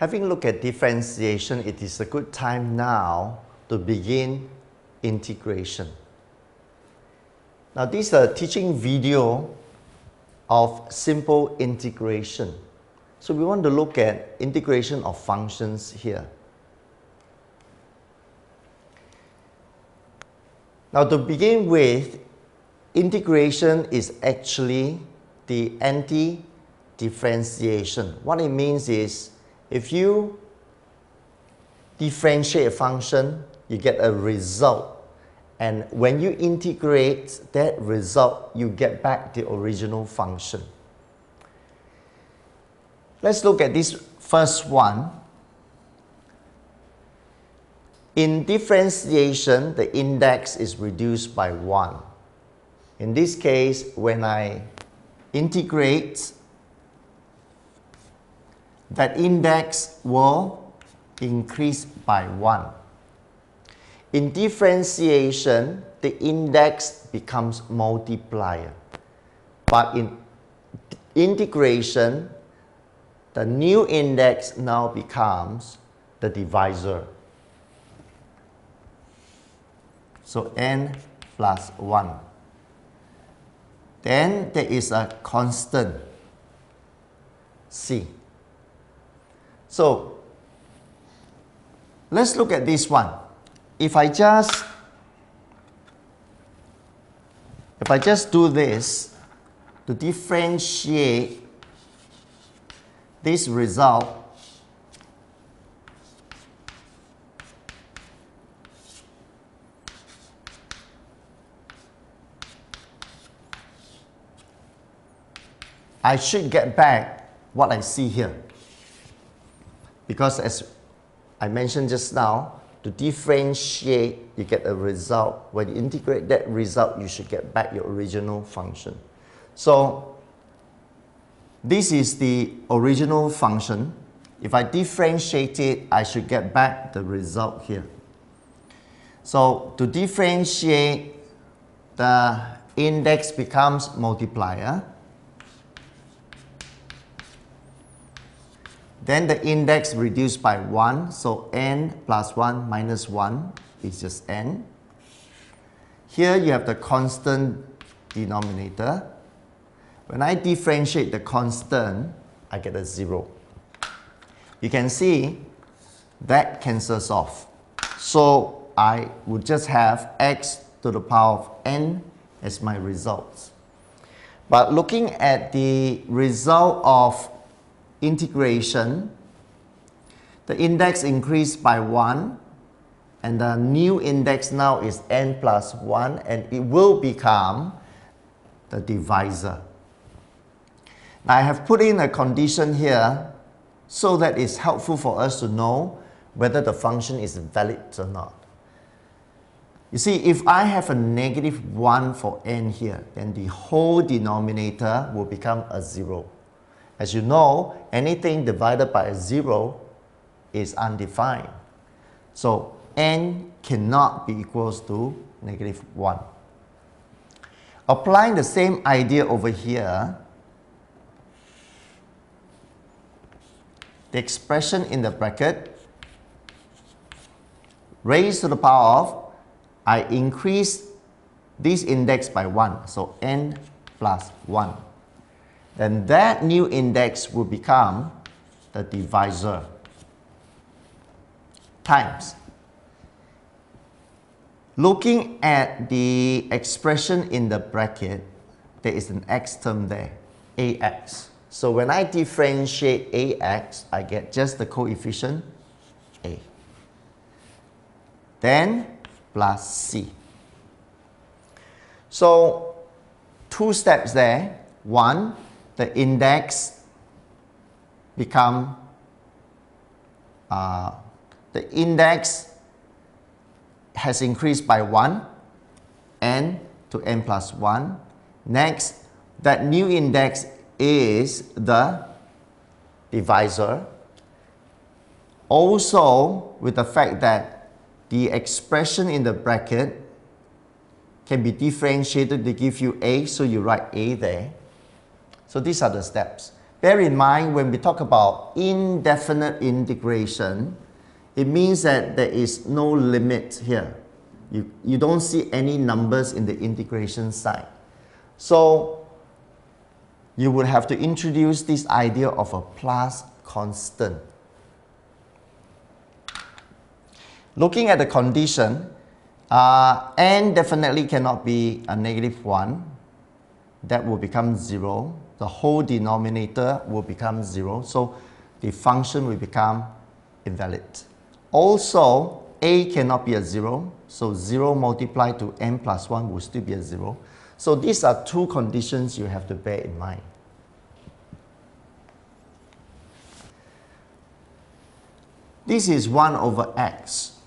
Having looked at differentiation, it is a good time now to begin integration. Now this is a teaching video of simple integration. So we want to look at integration of functions here. Now to begin with, integration is actually the anti-differentiation. What it means is if you differentiate a function, you get a result. And when you integrate that result, you get back the original function. Let's look at this first one. In differentiation, the index is reduced by 1. In this case, when I integrate, that index will increase by 1. In differentiation, the index becomes multiplier. But in integration, the new index now becomes the divisor. So n plus 1. Then there is a constant c. So let's look at this one. If I just if I just do this to differentiate this result I should get back what I see here. Because as I mentioned just now, to differentiate, you get a result. When you integrate that result, you should get back your original function. So this is the original function. If I differentiate it, I should get back the result here. So to differentiate, the index becomes multiplier. Then the index reduced by 1, so n plus 1 minus 1 is just n. Here you have the constant denominator. When I differentiate the constant, I get a 0. You can see that cancels off. So I would just have x to the power of n as my results. But looking at the result of integration, the index increased by 1 and the new index now is n plus 1 and it will become the divisor. Now I have put in a condition here so that it's helpful for us to know whether the function is valid or not. You see, if I have a negative 1 for n here, then the whole denominator will become a 0. As you know, anything divided by a 0 is undefined. So n cannot be equals to negative 1. Applying the same idea over here, the expression in the bracket raised to the power of I increase this index by 1, so n plus 1 then that new index will become the divisor times. Looking at the expression in the bracket, there is an x term there, ax. So when I differentiate ax, I get just the coefficient a. Then plus c. So two steps there. One, the index become uh, the index has increased by 1 n to n plus 1 next that new index is the divisor. Also with the fact that the expression in the bracket can be differentiated to give you a so you write a there so these are the steps. Bear in mind when we talk about indefinite integration, it means that there is no limit here. You, you don't see any numbers in the integration side. So you would have to introduce this idea of a plus constant. Looking at the condition, uh, n definitely cannot be a negative 1. That will become 0. The whole denominator will become 0. So the function will become invalid. Also, a cannot be a 0. So 0 multiplied to n plus 1 will still be a 0. So these are two conditions you have to bear in mind. This is 1 over x.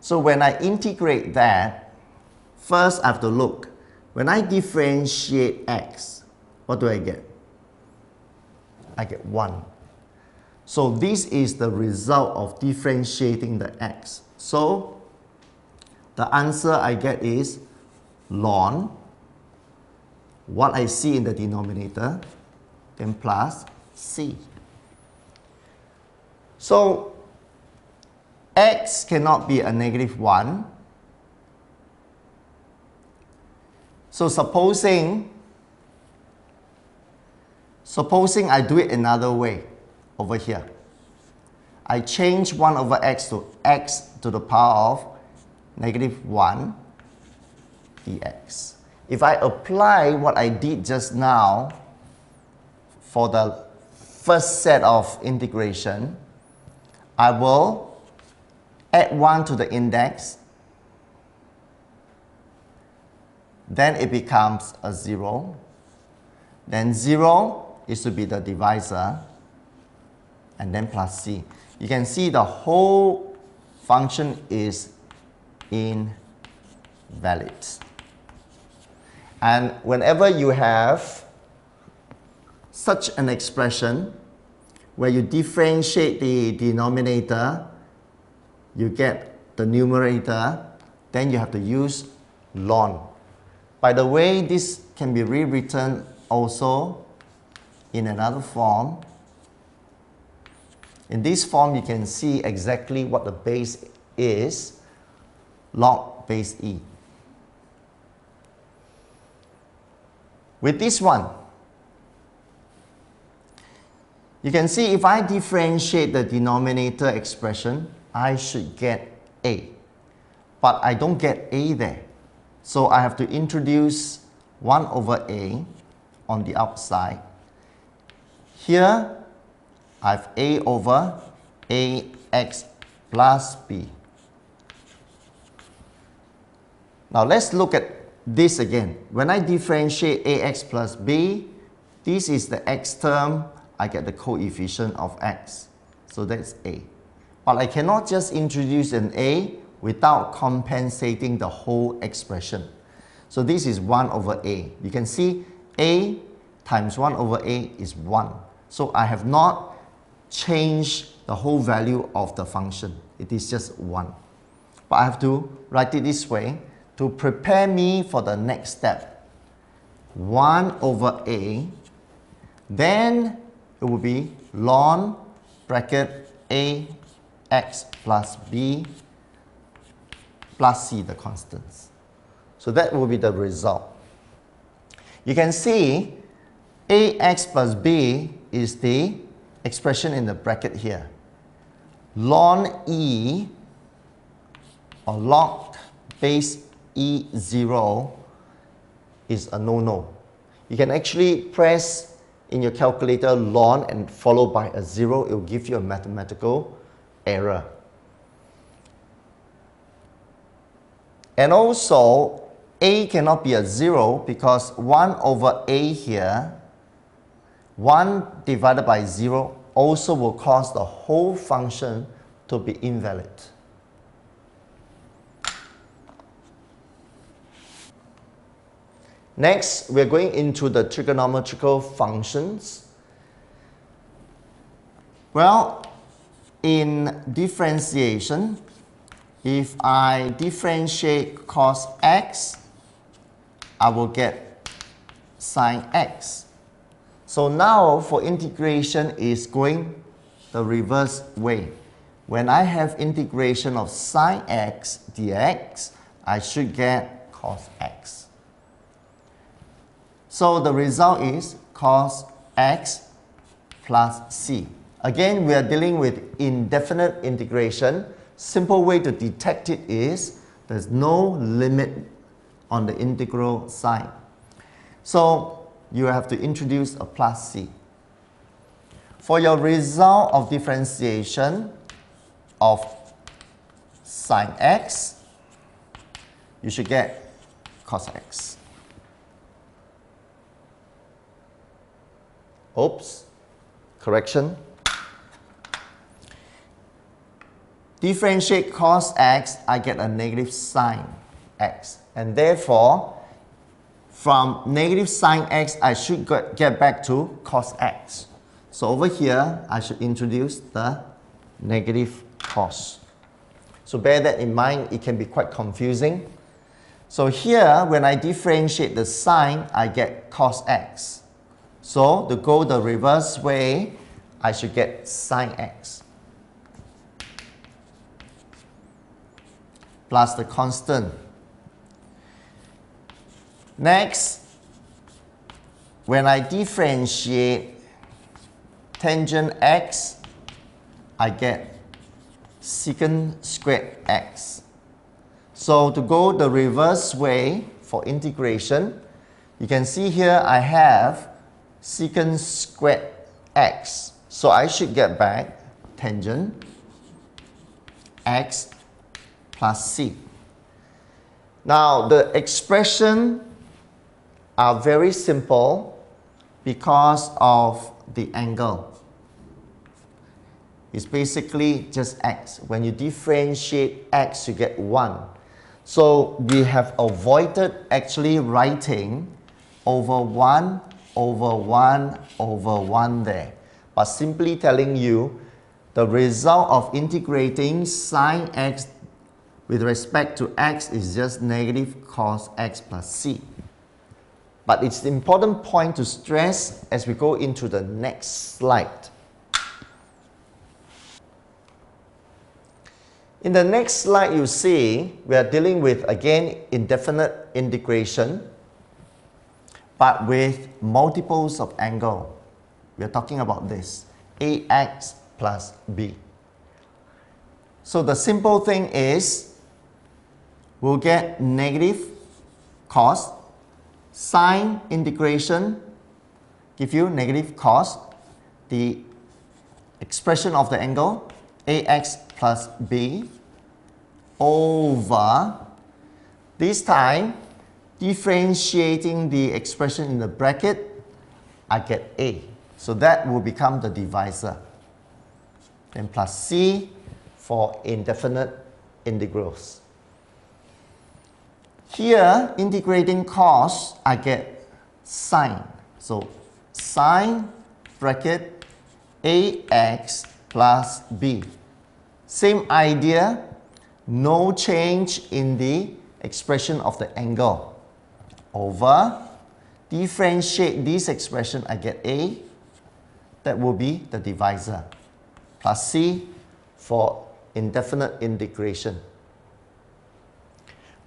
So when I integrate that, first I have to look. When I differentiate x, what do I get? I get 1. So this is the result of differentiating the x. So the answer I get is ln what I see in the denominator then plus c. So x cannot be a negative 1. So supposing, supposing I do it another way over here. I change 1 over x to x to the power of negative 1 dx. If I apply what I did just now for the first set of integration, I will add 1 to the index, then it becomes a 0. Then 0 is to be the divisor, and then plus c. You can see the whole function is invalid. And whenever you have such an expression where you differentiate the denominator you get the numerator, then you have to use ln. By the way, this can be rewritten also in another form. In this form, you can see exactly what the base is, log base e. With this one, you can see if I differentiate the denominator expression, I should get A. But I don't get A there. So I have to introduce 1 over A on the outside. Here, I have A over AX plus B. Now let's look at this again. When I differentiate AX plus B, this is the X term, I get the coefficient of X. So that's A. But I cannot just introduce an A without compensating the whole expression. So this is 1 over A. You can see A times 1 over A is 1. So I have not changed the whole value of the function. It is just 1. But I have to write it this way to prepare me for the next step. 1 over A, then it will be ln bracket A x plus b plus c, the constants. So that will be the result. You can see ax plus b is the expression in the bracket here. ln e or log base e0 is a no-no. You can actually press in your calculator ln and followed by a 0. It will give you a mathematical error. And also, a cannot be a 0 because 1 over a here, 1 divided by 0 also will cause the whole function to be invalid. Next, we are going into the trigonometrical functions. Well, in differentiation, if I differentiate cos x, I will get sine x. So now for integration is going the reverse way. When I have integration of sine x dx, I should get cos x. So the result is cos x plus c. Again, we are dealing with indefinite integration. Simple way to detect it is there's no limit on the integral sign. So you have to introduce a plus c. For your result of differentiation of sine x, you should get cos x. Oops, correction. Differentiate cos x, I get a negative sine x. And therefore, from negative sine x, I should get back to cos x. So over here, I should introduce the negative cos. So bear that in mind, it can be quite confusing. So here, when I differentiate the sine, I get cos x. So to go the reverse way, I should get sine x. plus the constant. Next, when I differentiate tangent x, I get secant squared x. So to go the reverse way for integration, you can see here I have secant squared x. So I should get back tangent x plus C. Now, the expression are very simple because of the angle. It's basically just x. When you differentiate x, you get 1. So we have avoided actually writing over 1 over 1 over 1 there. But simply telling you the result of integrating sine x with respect to x is just negative cos x plus c. But it's the important point to stress as we go into the next slide. In the next slide, you see we are dealing with, again, indefinite integration, but with multiples of angle. We are talking about this, ax plus b. So the simple thing is we'll get negative cos sine integration give you negative cos the expression of the angle ax plus b over. This time differentiating the expression in the bracket I get a. So that will become the divisor. Then plus c for indefinite integrals here, integrating cos, I get sine. So sine bracket ax plus b. Same idea, no change in the expression of the angle. Over, differentiate this expression, I get a. That will be the divisor. Plus c for indefinite integration.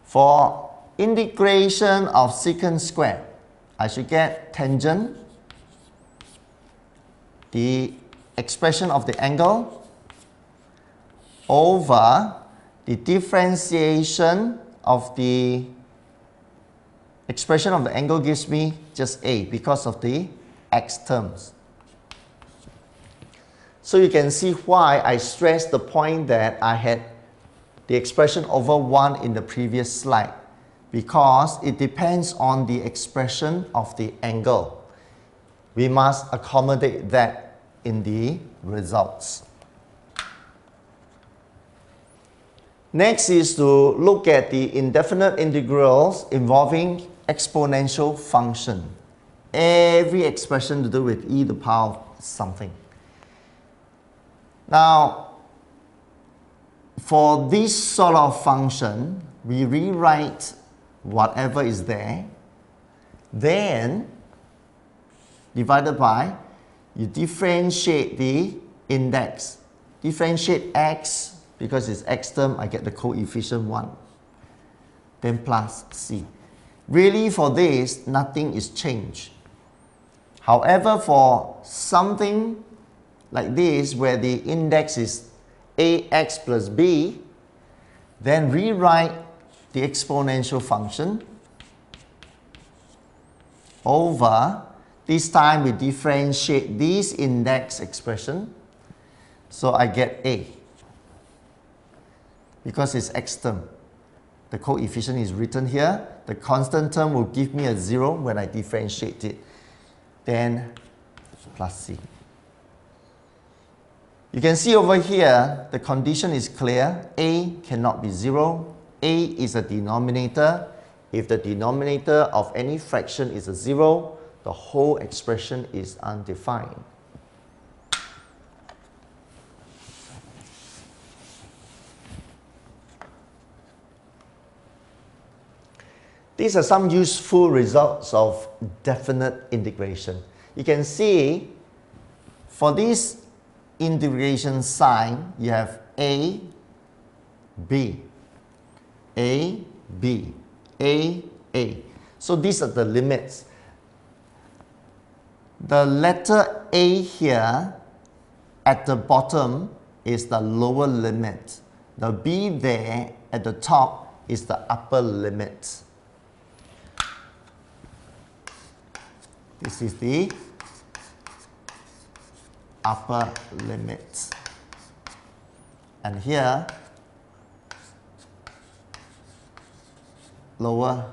For integration of secant squared, I should get tangent, the expression of the angle, over the differentiation of the expression of the angle gives me just a because of the x terms. So you can see why I stressed the point that I had the expression over 1 in the previous slide because it depends on the expression of the angle. We must accommodate that in the results. Next is to look at the indefinite integrals involving exponential function. Every expression to do with e to the power of something. Now, for this sort of function, we rewrite whatever is there, then divided by, you differentiate the index. Differentiate x, because it's x term, I get the coefficient 1. Then plus c. Really for this, nothing is changed. However, for something like this, where the index is ax plus b, then rewrite the exponential function over, this time we differentiate this index expression, so I get a, because it's x term. The coefficient is written here, the constant term will give me a 0 when I differentiate it then plus C. You can see over here, the condition is clear. A cannot be 0. A is a denominator. If the denominator of any fraction is a 0, the whole expression is undefined. These are some useful results of definite integration. You can see for this integration sign, you have A, B, A, B, A, A. So these are the limits. The letter A here at the bottom is the lower limit. The B there at the top is the upper limit. This is the upper limit. And here, lower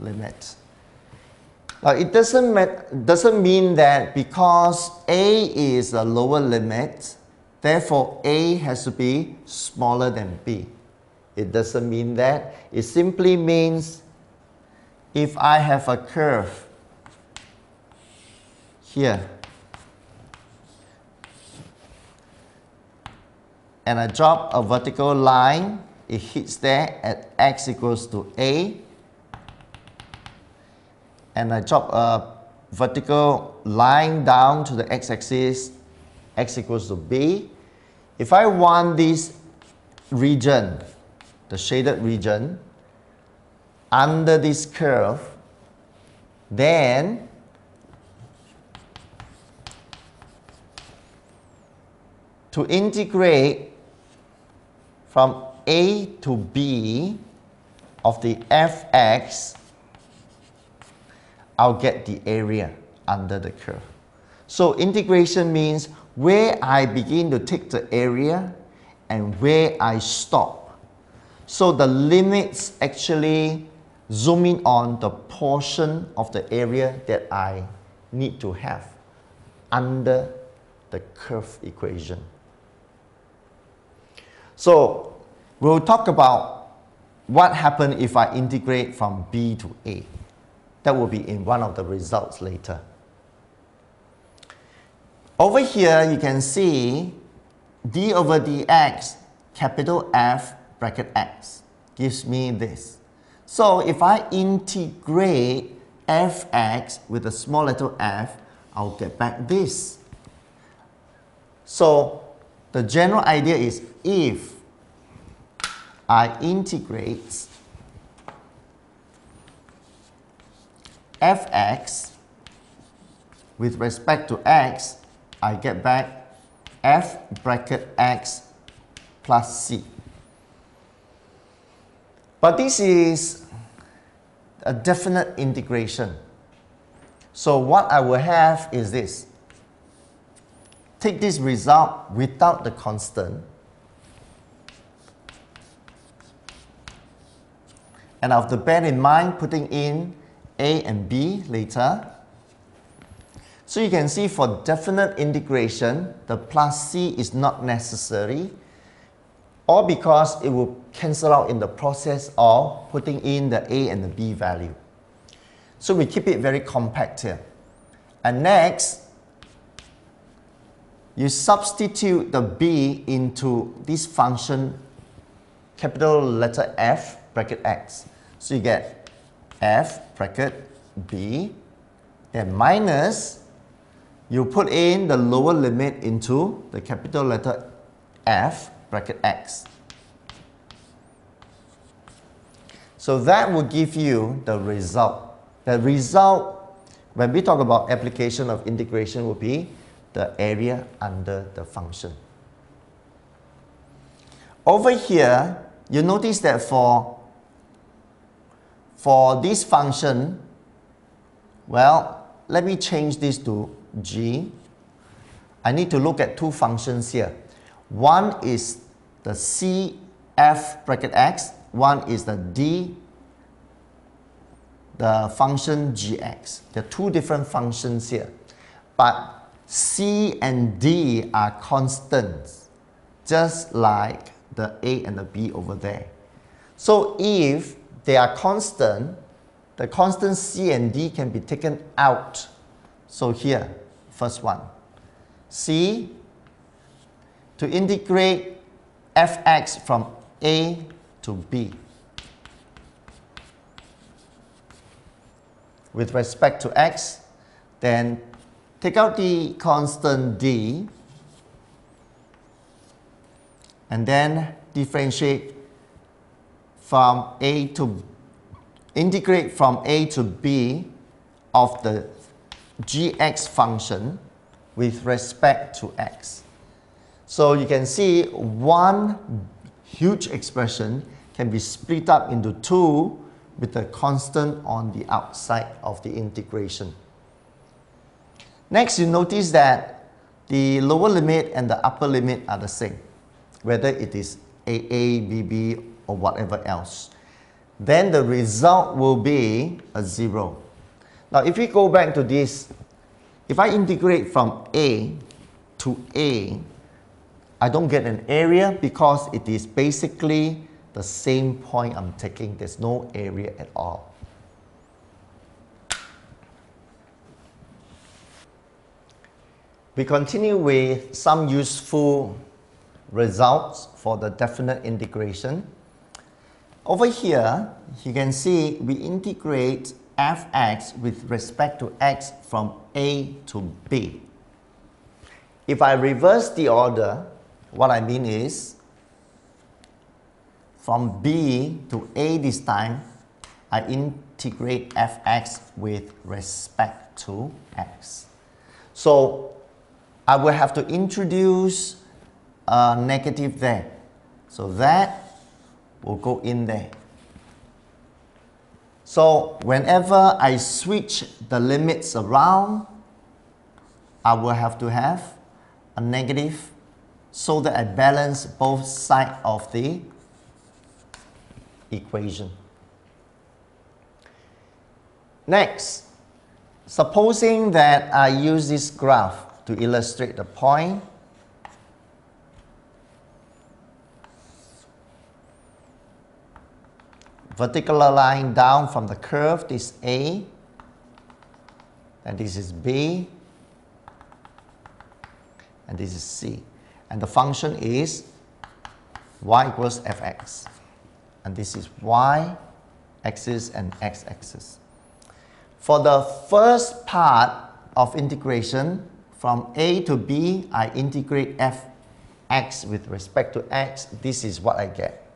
limit. Now it doesn't, doesn't mean that because A is a lower limit, therefore A has to be smaller than B. It doesn't mean that. It simply means if I have a curve here and I drop a vertical line, it hits there at x equals to a and I drop a vertical line down to the x-axis, x equals to b. If I want this region, the shaded region, under this curve, then to integrate from a to b of the fx, I'll get the area under the curve. So integration means where I begin to take the area and where I stop. So the limits actually zoom in on the portion of the area that I need to have under the curve equation. So we'll talk about what happens if I integrate from B to A. That will be in one of the results later. Over here, you can see d over dx, capital F bracket x, gives me this. So if I integrate fx with a small letter f, I'll get back this. So the general idea is if I integrate fx with respect to x, I get back f bracket x plus c. But this is a definite integration. So what I will have is this. Take this result without the constant. And I have to bear in mind putting in A and B later. So you can see for definite integration, the plus C is not necessary or because it will cancel out in the process of putting in the A and the B value. So we keep it very compact here. And next, you substitute the B into this function, capital letter F bracket X. So you get F bracket B then minus, you put in the lower limit into the capital letter F bracket x. So that will give you the result. The result, when we talk about application of integration, will be the area under the function. Over here, you notice that for, for this function, well, let me change this to g. I need to look at two functions here. One is the cf bracket x, one is the d, the function gx. There are two different functions here. But c and d are constants, just like the A and the B over there. So if they are constant, the constant C and D can be taken out. So here, first one, C to integrate fx from A to B. With respect to x, then take out the constant D and then differentiate from A to integrate from A to B of the gx function with respect to x. So you can see one huge expression can be split up into two with a constant on the outside of the integration. Next, you notice that the lower limit and the upper limit are the same whether it is AA, BB, or whatever else. Then the result will be a zero. Now, if we go back to this, if I integrate from A to A, I don't get an area because it is basically the same point I'm taking. There's no area at all. We continue with some useful results for the definite integration. Over here, you can see we integrate fx with respect to x from a to b. If I reverse the order, what I mean is from b to a this time, I integrate fx with respect to x. So I will have to introduce a negative there. So that will go in there. So whenever I switch the limits around, I will have to have a negative so that I balance both sides of the equation. Next, supposing that I use this graph to illustrate the point vertical line down from the curve, this is A, and this is B, and this is C. And the function is y equals fx. And this is y axis and x axis. For the first part of integration, from a to b, I integrate fx with respect to x. This is what I get.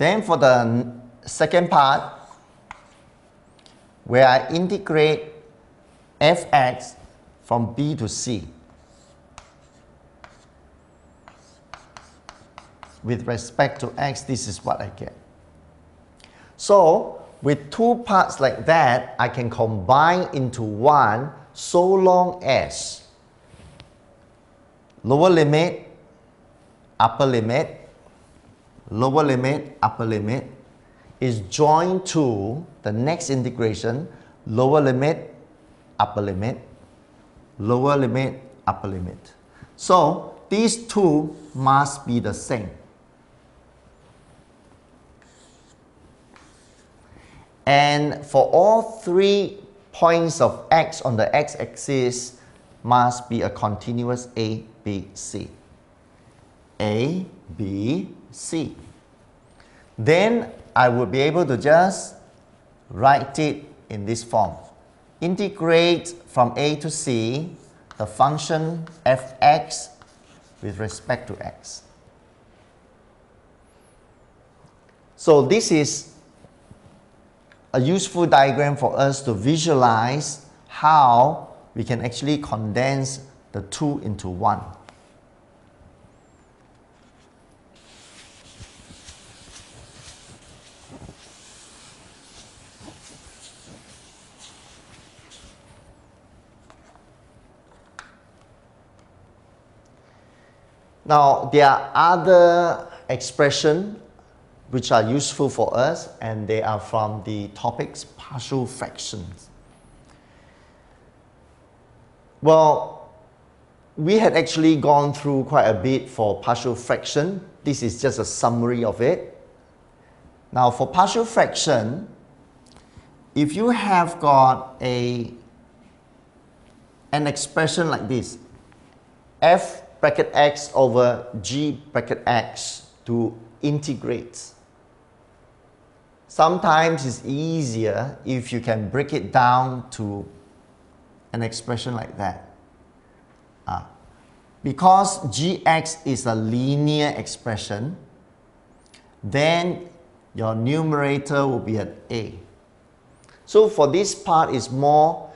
Then for the second part, where I integrate fx from b to c with respect to x, this is what I get. So with two parts like that, I can combine into one so long as lower limit, upper limit, lower limit, upper limit is joined to the next integration, lower limit, upper limit, lower limit, upper limit. So these two must be the same. And for all three points of x on the x-axis, must be a continuous A, B, C. A, B, C. Then I would be able to just write it in this form. Integrate from A to C the function fx with respect to x. So this is a useful diagram for us to visualize how we can actually condense the two into one. Now, there are other expressions which are useful for us and they are from the topics partial fractions. Well, we had actually gone through quite a bit for partial fraction. This is just a summary of it. Now for partial fraction, if you have got a, an expression like this, f bracket x over g bracket x to integrate. Sometimes it's easier if you can break it down to an expression like that. Uh, because gx is a linear expression, then your numerator will be at a. So for this part is more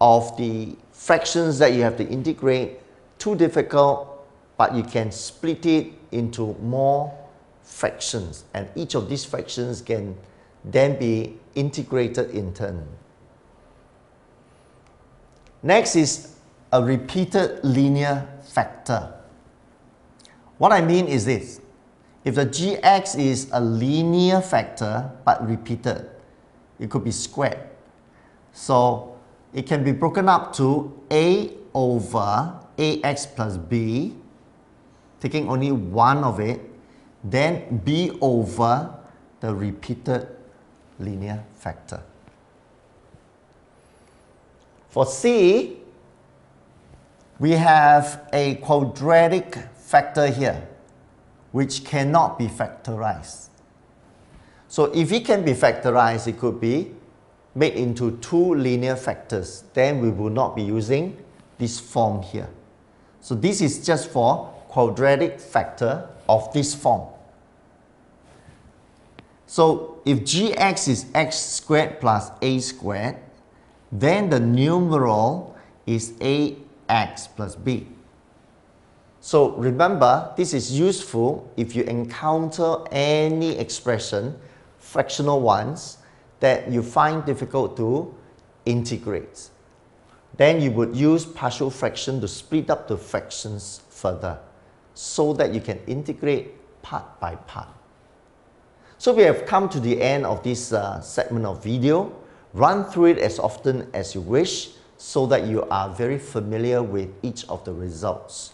of the fractions that you have to integrate, too difficult, but you can split it into more fractions and each of these fractions can then be integrated in turn. Next is a repeated linear factor. What I mean is this. If the gx is a linear factor but repeated, it could be squared. So it can be broken up to a over ax plus b, taking only one of it, then b over the repeated linear factor. For C, we have a quadratic factor here, which cannot be factorized. So if it can be factorized, it could be made into two linear factors. Then we will not be using this form here. So this is just for quadratic factor of this form. So if gx is x squared plus a squared, then the numeral is ax plus b. So remember, this is useful if you encounter any expression, fractional ones, that you find difficult to integrate. Then you would use partial fraction to split up the fractions further so that you can integrate part by part. So we have come to the end of this uh, segment of video. Run through it as often as you wish so that you are very familiar with each of the results.